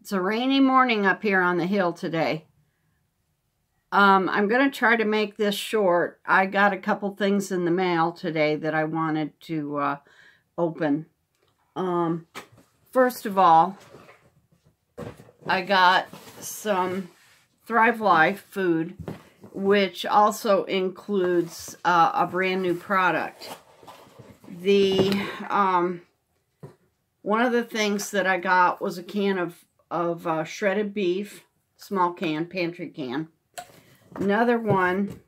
It's a rainy morning up here on the hill today. Um, I'm going to try to make this short. I got a couple things in the mail today that I wanted to uh, open. Um, first of all, I got some Thrive Life food, which also includes uh, a brand new product. The um, one of the things that I got was a can of of uh, shredded beef, small can, pantry can. Another one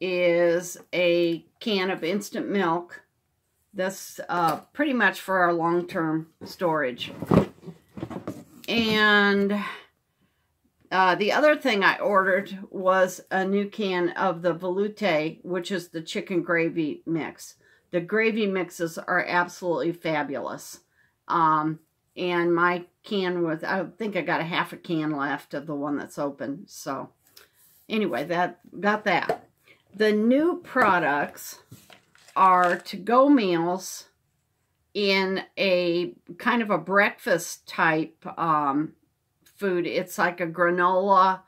is a can of instant milk. That's uh, pretty much for our long-term storage. And uh, the other thing I ordered was a new can of the Velouté, which is the chicken gravy mix. The gravy mixes are absolutely fabulous. Um, and my can was, I think I got a half a can left of the one that's open. So anyway, that got that. The new products are to-go meals in a kind of a breakfast type um, food. It's like a granola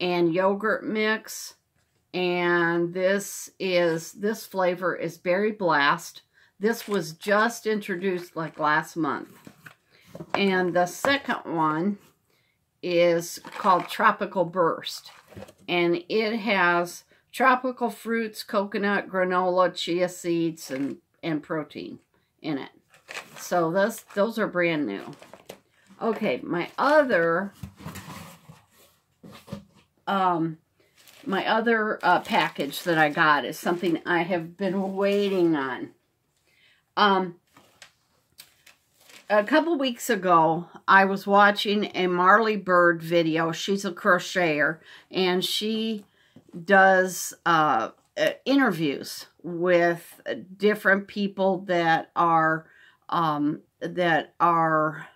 and yogurt mix. And this is, this flavor is Berry Blast. This was just introduced like last month. And the second one is called Tropical Burst. And it has tropical fruits, coconut, granola, chia seeds, and, and protein in it. So those, those are brand new. Okay, my other um, my other uh, package that I got is something I have been waiting on. Um, a couple weeks ago, I was watching a Marly Bird video. She's a crocheter, and she does uh, uh, interviews with different people that are um, that are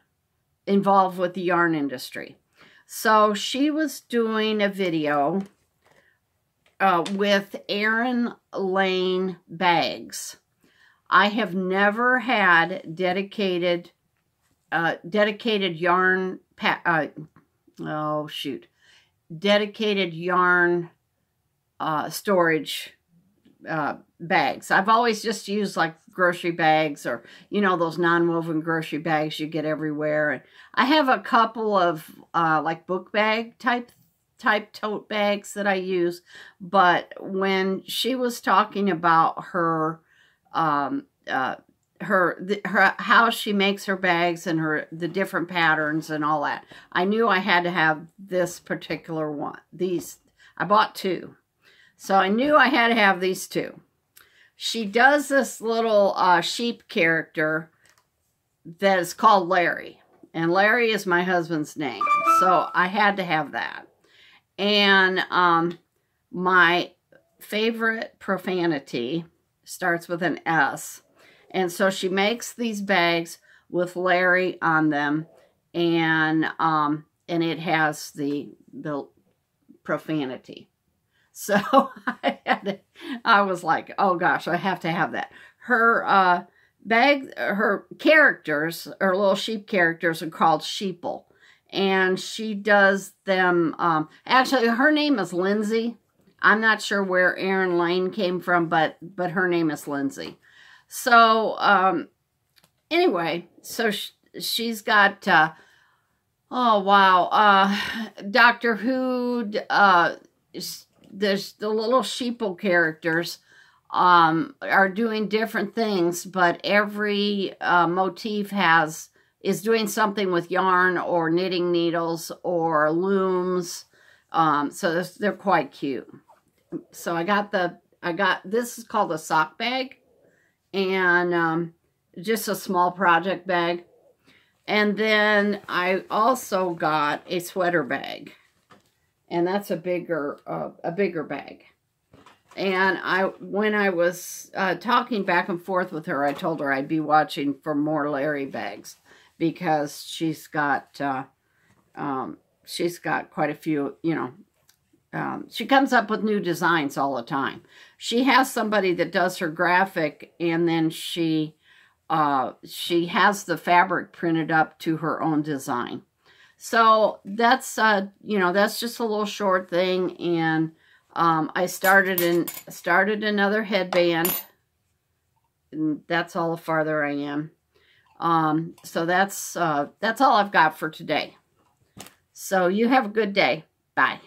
involved with the yarn industry. So she was doing a video uh, with Erin Lane bags. I have never had dedicated uh, dedicated yarn, uh, oh shoot, dedicated yarn uh, storage uh, bags. I've always just used like grocery bags or, you know, those non-woven grocery bags you get everywhere. And I have a couple of uh, like book bag type type tote bags that I use. But when she was talking about her um, uh, her, the, her how she makes her bags and her the different patterns and all that. I knew I had to have this particular one. These I bought two. So I knew I had to have these two. She does this little uh, sheep character that is called Larry. And Larry is my husband's name. So I had to have that. And um, my favorite profanity starts with an S and so she makes these bags with Larry on them. And um, and it has the the profanity. So I had to, I was like, oh gosh, I have to have that. Her uh, bag, her characters, her little sheep characters are called Sheeple. And she does them, um, actually her name is Lindsay. I'm not sure where Erin Lane came from, but but her name is Lindsay. So, um, anyway, so sh she's got, uh, oh, wow, uh, Doctor Who, uh, there's the little sheeple characters, um, are doing different things, but every, uh, motif has, is doing something with yarn or knitting needles or looms, um, so they're quite cute. So I got the, I got, this is called a sock bag and um, just a small project bag. And then I also got a sweater bag. And that's a bigger, uh, a bigger bag. And I, when I was uh, talking back and forth with her, I told her I'd be watching for more Larry bags because she's got, uh, um, she's got quite a few, you know, um, she comes up with new designs all the time. She has somebody that does her graphic and then she uh, she has the fabric printed up to her own design. So that's, uh, you know, that's just a little short thing. And um, I started in started another headband. And that's all the farther I am. Um, so that's, uh, that's all I've got for today. So you have a good day. Bye.